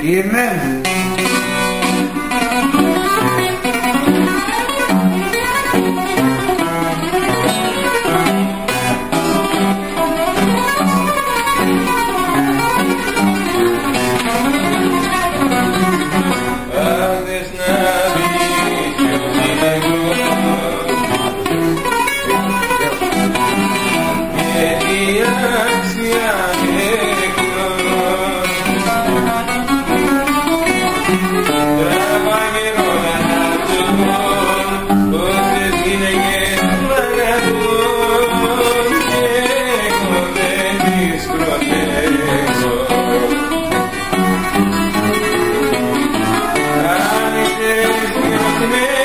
Amen. There's no Amen.